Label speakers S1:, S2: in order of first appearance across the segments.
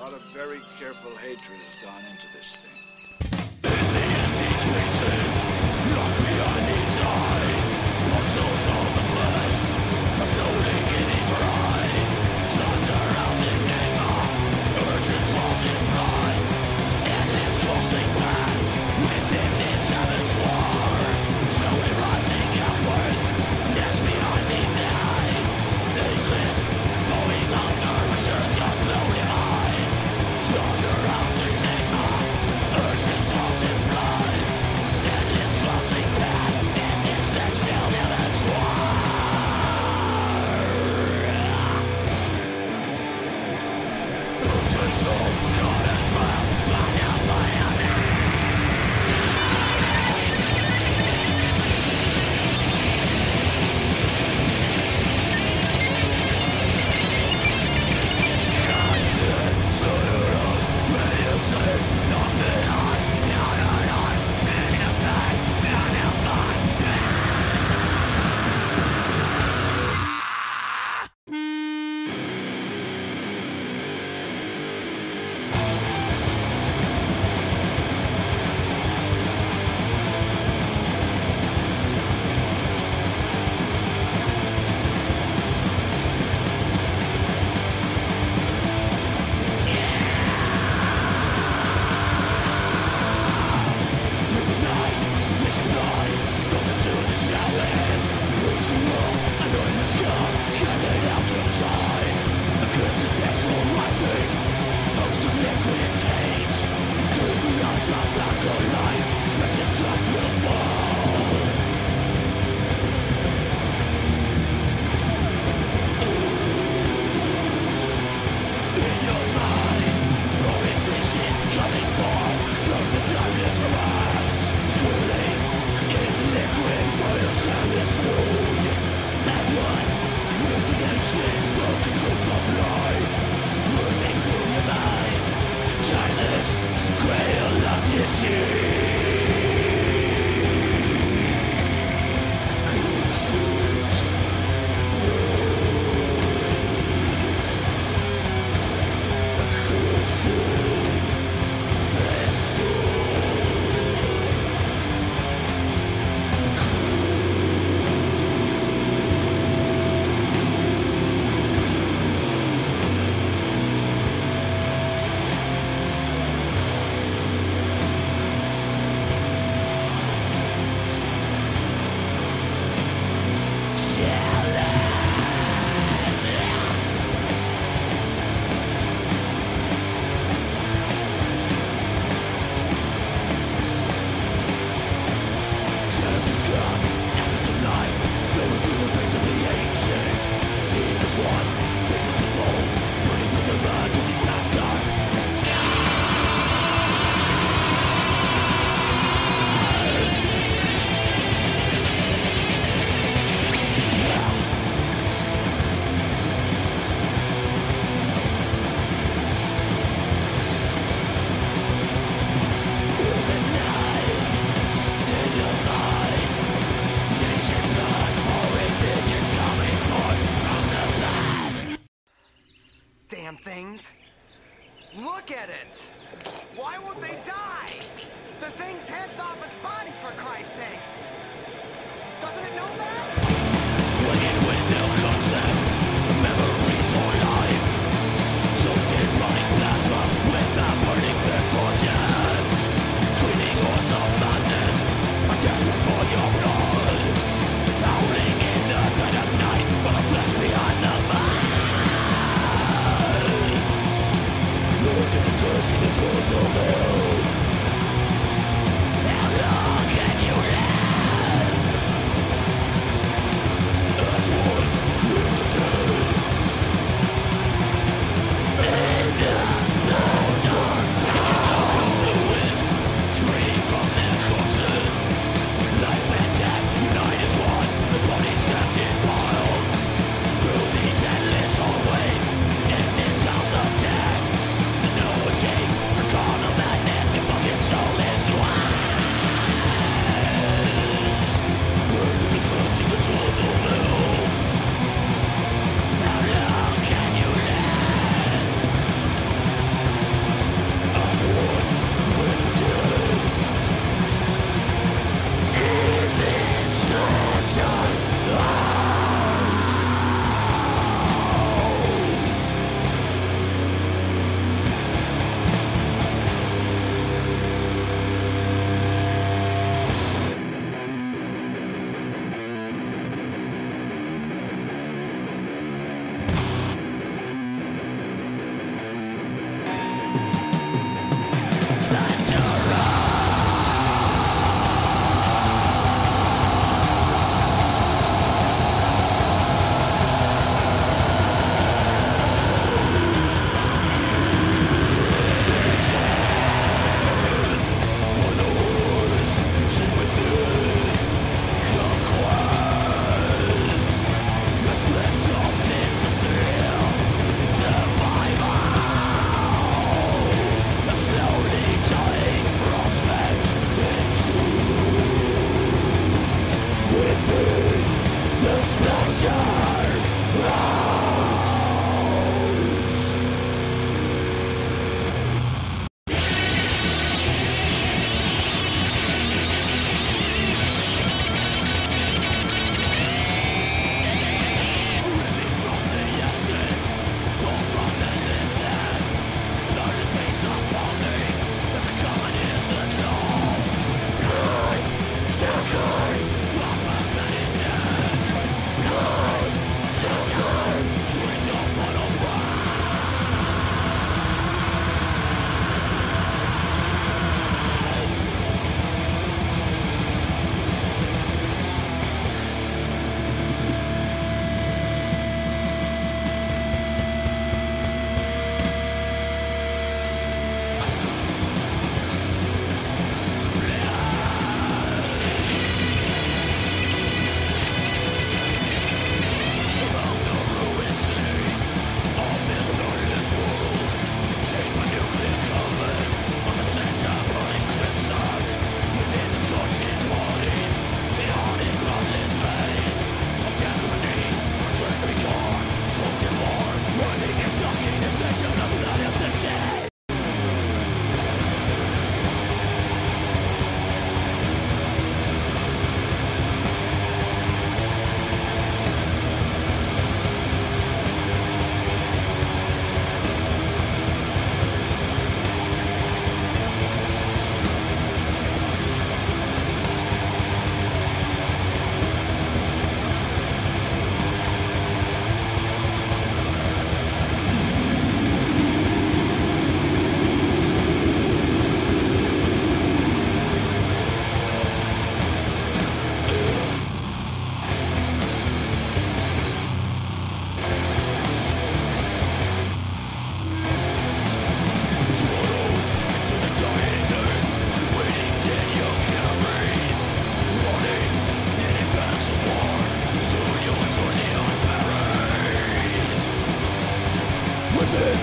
S1: A lot of very careful hatred has gone into this thing.
S2: Things. Look at it. Why won't they die? The thing's head's off its body, for Christ's sakes. Doesn't it know that?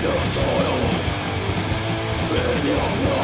S1: Contamination keeps rising, pulsing dead.